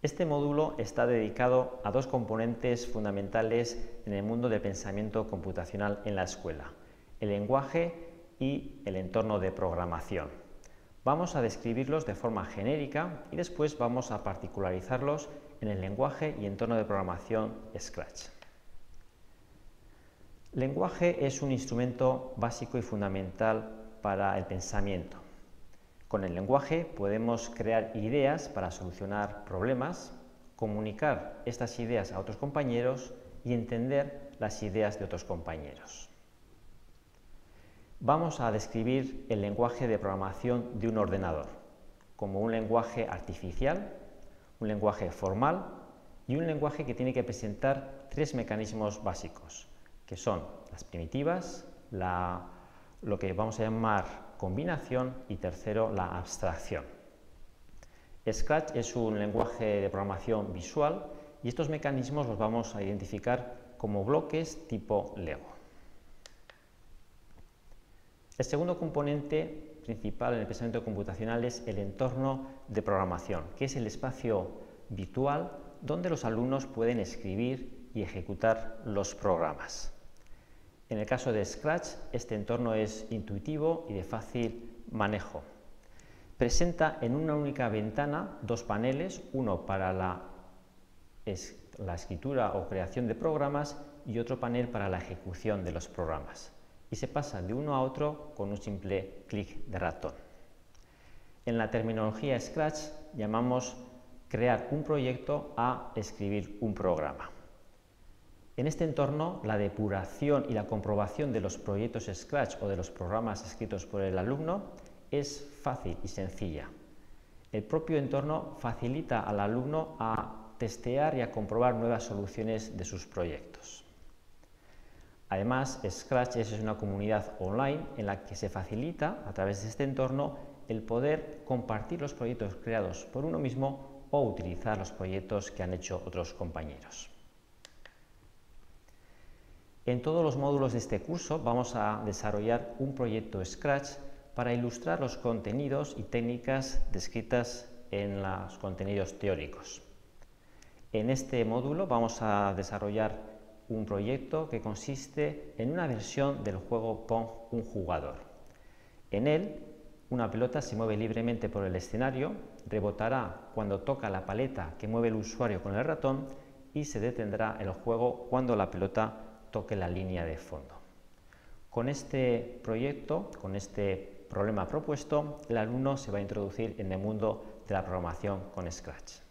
Este módulo está dedicado a dos componentes fundamentales en el mundo del pensamiento computacional en la escuela, el lenguaje y el entorno de programación. Vamos a describirlos de forma genérica y después vamos a particularizarlos en el lenguaje y entorno de programación Scratch. Lenguaje es un instrumento básico y fundamental para el pensamiento. Con el lenguaje podemos crear ideas para solucionar problemas, comunicar estas ideas a otros compañeros y entender las ideas de otros compañeros. Vamos a describir el lenguaje de programación de un ordenador como un lenguaje artificial, un lenguaje formal y un lenguaje que tiene que presentar tres mecanismos básicos, que son las primitivas, lo que vamos a llamar combinación y tercero, la abstracción. Scratch es un lenguaje de programación visual y estos mecanismos los vamos a identificar como bloques tipo Lego. El segundo componente principal en el pensamiento computacional es el entorno de programación, que es el espacio virtual donde los alumnos pueden escribir y ejecutar los programas. En el caso de Scratch, este entorno es intuitivo y de fácil manejo. Presenta en una única ventana dos paneles, uno para la, escritura o creación de programas y otro panel para la ejecución de los programas. Y se pasa de uno a otro con un simple clic de ratón. En la terminología Scratch llamamos crear un proyecto a escribir un programa. En este entorno, la depuración y la comprobación de los proyectos Scratch o de los programas escritos por el alumno es fácil y sencilla. El propio entorno facilita al alumno a testear y a comprobar nuevas soluciones de sus proyectos. Además, Scratch es una comunidad online en la que se facilita, a través de este entorno, el poder compartir los proyectos creados por uno mismo o utilizar los proyectos que han hecho otros compañeros. En todos los módulos de este curso vamos a desarrollar un proyecto Scratch para ilustrar los contenidos y técnicas descritas en los contenidos teóricos. En este módulo vamos a desarrollar un proyecto que consiste en una versión del juego Pong un jugador. En él, una pelota se mueve libremente por el escenario, rebotará cuando toca la paleta que mueve el usuario con el ratón y se detendrá el juego cuando la pelota toque la línea de fondo. Con este proyecto, con este problema propuesto, el alumno se va a introducir en el mundo de la programación con Scratch.